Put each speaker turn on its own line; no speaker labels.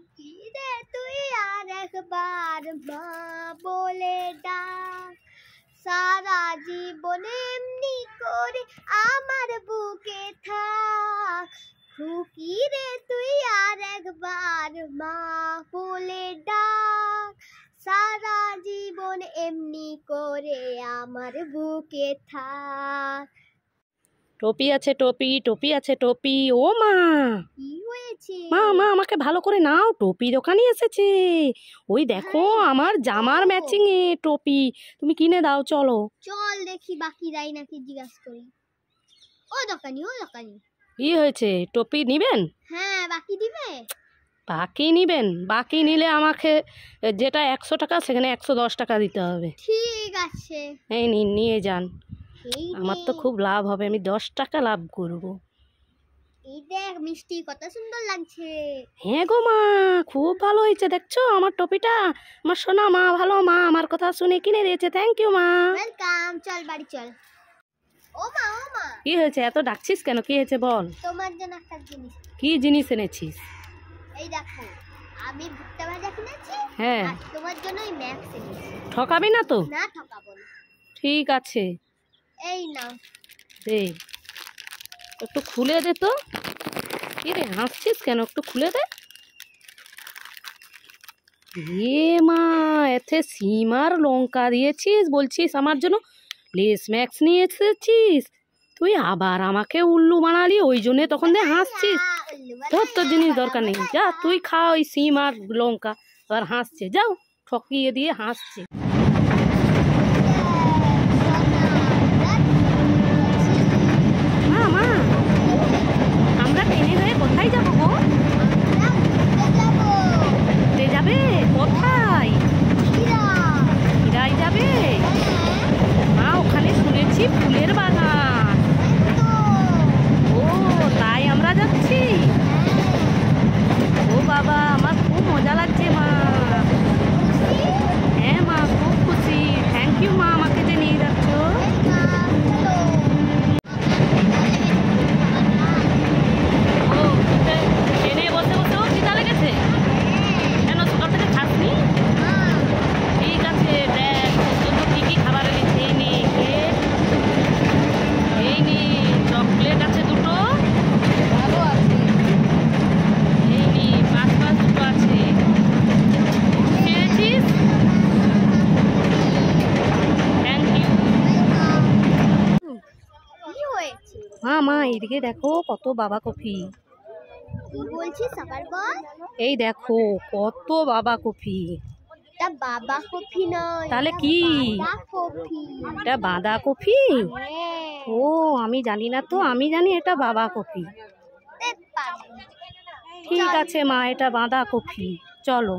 খুকি রে তুই আর একবার মা বলে ডাক। সারা জীবন এমনি করে আমার বুকে থাক। খুকি রে তুই আর একবার মা বলে ডাক। সারা জীবন এমনি করে আমার বুকে থাক।
টপি আছে টপি টপি আছে টপি ও মা!
কি
মা মা আমাকে ভালো করে নাও টপি দোকানে এসেছে। ওই দেখো আমার জামার ম্যাচিং এ টপি। তুমি কিনে দাও চলো।
চল দেখি বাকিরাই নাকি জিজ্ঞাসা করি। ও দোকানি ও দোকানি।
কি হয়েছে? টপি নিবেন?
হ্যাঁ বাকি দিবে?
বাকি নিবেন? বাকি নিলে আমাকে যেটা একশো টাকা সেখানে একশো দশ টাকা দিতে হবে।
ঠিক আছে।
এই নিন নিয়ে যান। আমার তো খুব লাভ হবে আমি দশ টাকা লাভ করব।
এই দেখ মিষ্টি কত সুন্দর লাগছে।
হ্যাঁ গো মা খুব ভালো হয়েছে দেখছ? আমার টপিটা আমার সোনা মা ভালো মা আমার কথা শুনে কিনে দিয়েছে। থ্যাংক ইউ মা।
ওয়েলকাম চল বাড়ি চল। ও মা ও মা।
কি হয়েছে? এত ডাকছিস কেন? কি হয়েছে বল।
তোমার জন্য একটা জিনিস।
কি জিনিস এনেছিস?
এই দেখো আমি ভুট্টা ভাজা কিনেছি
হ্যাঁ।
আর তোমার জন্য ওই ম্যাক্স এনেছি।
ঠকাবি না তো?
না ঠকাবো না।
ঠিক আছে।
এই নাও।
দে। একটু খুলে দে তো। কি রে, হাসছিস কেন? একটু খুলে দে। মা, এতে সিম আর লঙ্কা দিয়েছিস, বলছিস আমার জন্য লেস ম্যাক্স নিয়ে এসেছিস। তুই আবার আমাকে উল্লু বানালি, ওই জন্যে তখন দিয়ে হাসছিস।
বানাই
তোর জিনিস দরকার নেই। যা, তুই খা ওই সিম আর লঙ্কা। আর হাসছে, যাও, ঠকিয়ে দিয়ে হাসছে। মা মা এদিকে দেখো কত বাবা কফি।
বলছিস
এই দেখো কত বাবা কফি।
বাবা কফি নয়
তাহলে কি? এটা বাঁধা কফি?
হ্যাঁ।
ও আমি জানি না তো আমি জানি এটা বাবা কফি। ঠিক আছে মা এটা বাঁধা কফি। চলো।